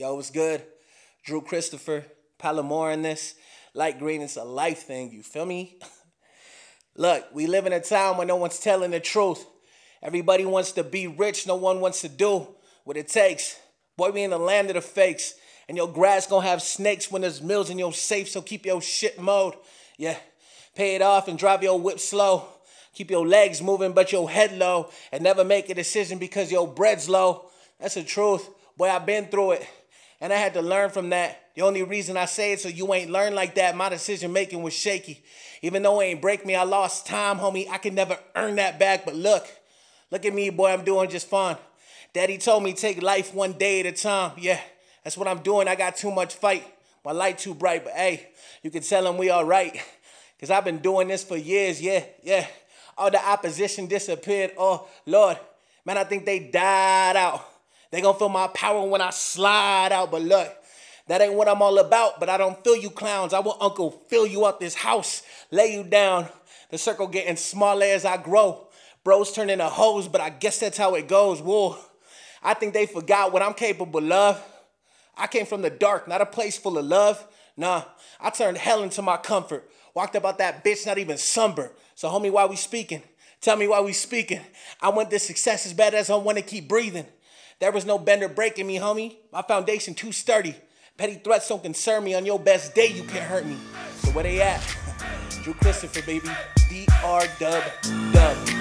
Yo, what's good? Drew Christopher, Palamora in this. Light green is a life thing, you feel me? Look, we live in a time where no one's telling the truth. Everybody wants to be rich, no one wants to do what it takes. Boy, we in the land of the fakes. And your grass gonna have snakes when there's mills in your safe, so keep your shit mode. Yeah, pay it off and drive your whip slow. Keep your legs moving, but your head low. And never make a decision because your bread's low. That's the truth. Boy, I've been through it. And I had to learn from that. The only reason I say it so you ain't learn like that, my decision making was shaky. Even though it ain't break me, I lost time, homie. I can never earn that back. But look, look at me, boy, I'm doing just fine. Daddy told me take life one day at a time. Yeah, that's what I'm doing. I got too much fight. My light too bright, but hey, you can tell him we all right. Cause I've been doing this for years, yeah, yeah. All the opposition disappeared. Oh, Lord, man, I think they died out. They gonna feel my power when I slide out, but look, that ain't what I'm all about, but I don't feel you clowns. I want Uncle fill you up this house, lay you down. The circle getting smaller as I grow. Bros turn into hoes, but I guess that's how it goes. Whoa. I think they forgot what I'm capable of. I came from the dark, not a place full of love. Nah, I turned hell into my comfort. Walked about that bitch, not even sunburned. So, homie, why we speaking? Tell me why we speaking. I want this success as bad as I want to keep breathing. There was no bender breaking me, homie. My foundation too sturdy. Petty threats don't concern me. On your best day, you can't hurt me. So where they at? DrwwChristopher, baby. D-R dub dub.